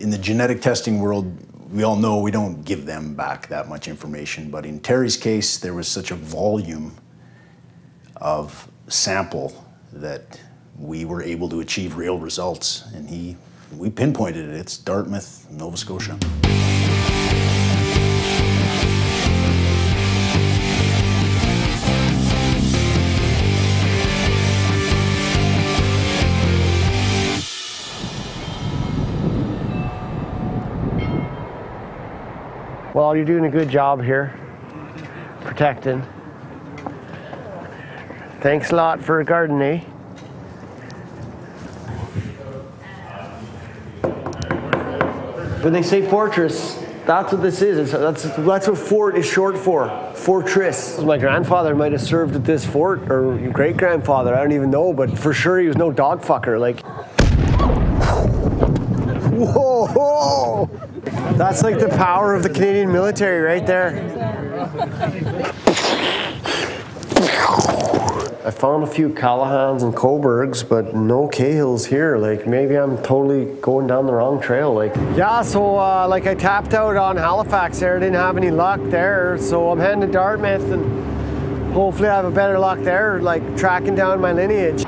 In the genetic testing world, we all know we don't give them back that much information, but in Terry's case, there was such a volume of sample that we were able to achieve real results, and he, we pinpointed it. It's Dartmouth, Nova Scotia. Well, you're doing a good job here, protecting. Thanks a lot for gardening. Eh? When they say fortress, that's what this is. It's, that's, that's what fort is short for. Fortress. My grandfather might have served at this fort, or great grandfather, I don't even know, but for sure he was no dog fucker. Like, That's like the power of the Canadian military right there. I found a few Callahans and Coburgs, but no Cahills here. Like maybe I'm totally going down the wrong trail. Like yeah, so uh, like I tapped out on Halifax there, didn't have any luck there, so I'm heading to Dartmouth and hopefully I have a better luck there, like tracking down my lineage.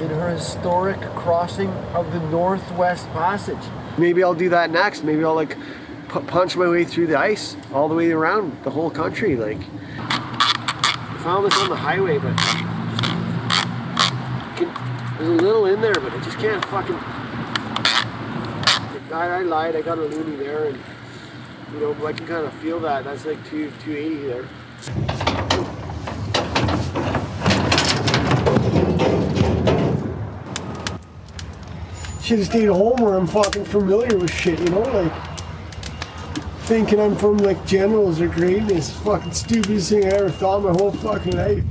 in her historic crossing of the Northwest Passage. Maybe I'll do that next. Maybe I'll like pu- punch my way through the ice all the way around the whole country. Like, I found this on the highway, but can, there's a little in there, but I just can't fucking. I, I lied. I got a loony there, and you know, I can kind of feel that. That's like two 280 there. Should have stayed home where I'm fucking familiar with shit, you know, like thinking I'm from like generals or greatness. Fucking stupidest thing I ever thought my whole fucking life.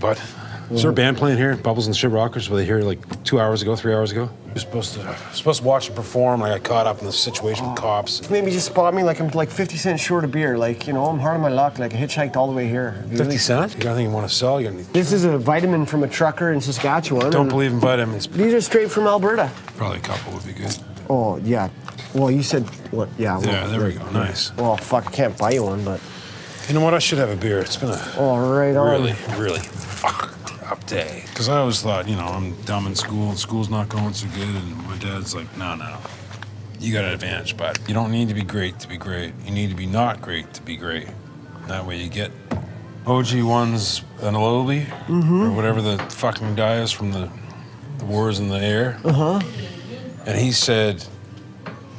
Hey, bud. Is there a band playing here? Bubbles and Shit Rockers? Were they here like two hours ago, three hours ago? You're supposed to supposed to watch them perform. Like I got caught up in the situation with cops. Maybe just spot me like I'm like 50 cents short of beer. Like, you know, I'm hard on my luck. Like, I hitchhiked all the way here. You Fifty really- cent? You got anything you want to sell? You got any? This is a vitamin from a trucker in Saskatchewan. Don't believe in vitamins. These are straight from Alberta. Probably a couple would be good. Oh, yeah. Well, you said, what? Yeah. Well, Yeah, there we go. Nice. Well, fuck, I can't buy you one, but. You know what? I should have a beer. It's been a Oh, right on. really, really fucked up day. Because I always thought, you know, I'm dumb in school and school's not going so good. And my dad's like, no, no. You got an advantage, but you don't need to be great to be great. You need to be not great to be great. That way you get OG1's an Alobi or whatever the fucking die is from the, the wars in the air. Uh huh. And he said,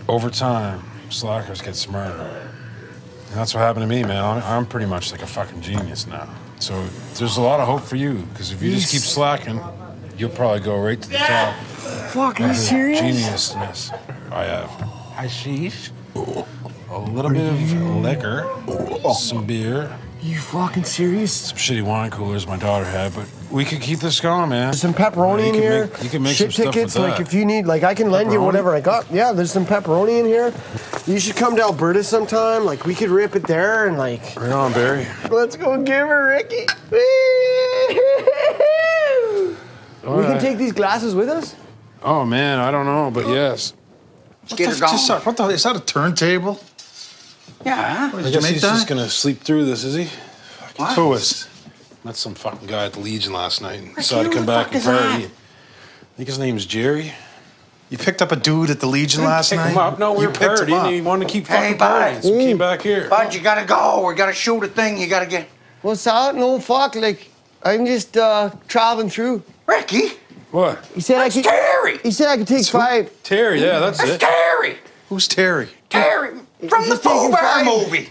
over time, slackers get smarter. And that's what happened to me, man. I'm, I'm pretty much like a fucking genius now. So there's a lot of hope for you because if you just keep slacking, you'll probably go right to the top. Fuck, are you serious? Geniusness. I have hashish, a little bit of liquor, some beer, You fucking serious? some shitty wine coolers my daughter had, but we could keep this going, man. There's some pepperoni You in here. make- you can make Shit some stuff tickets. with Like that. if you need, like I can lend you whatever I got. Yeah, there's some pepperoni in here. You should come to Alberta sometime. Like we could rip it there and like. Right on, Barry. Let's go give her Ricky. we can take these glasses with us. Oh man, I don't know, but yes. Get her going. Just, what the? Hell? Is that a turntable? Yeah. What, I did you guess make he's that? just gonna sleep through this, is he? What? Who is? Met some fucking guy at the Legion last night. and Decided to who come back and is that? party. I think his name's Jerry. You picked up a dude at the Legion last Pick night. him up. No, we you were picked him partying. up. and He wanted to keep Hey, fucking bud. partying, so we came back here. Bud, you gotta go. We gotta shoot a thing. You gotta get. What's that? No fuck. Like I'm just uh traveling through. Ricky, What? He said That's I could. Terry. He said I could take five. Terry, yeah, that's That's it. Terry. Who's Terry? Terry from the He's taking Pooh movie.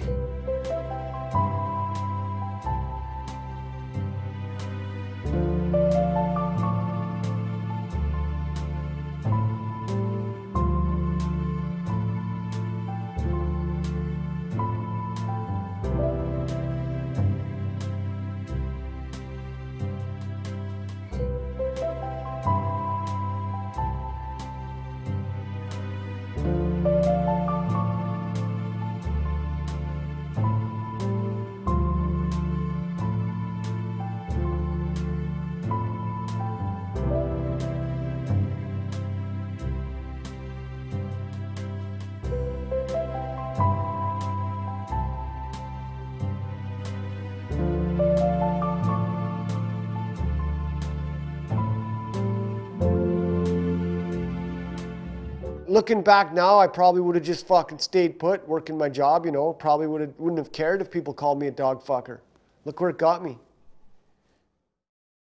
Looking back now, I probably would have just fucking stayed put, working my job. You know, probably would have wouldn't have cared if people called me a dog fucker. Look where it got me.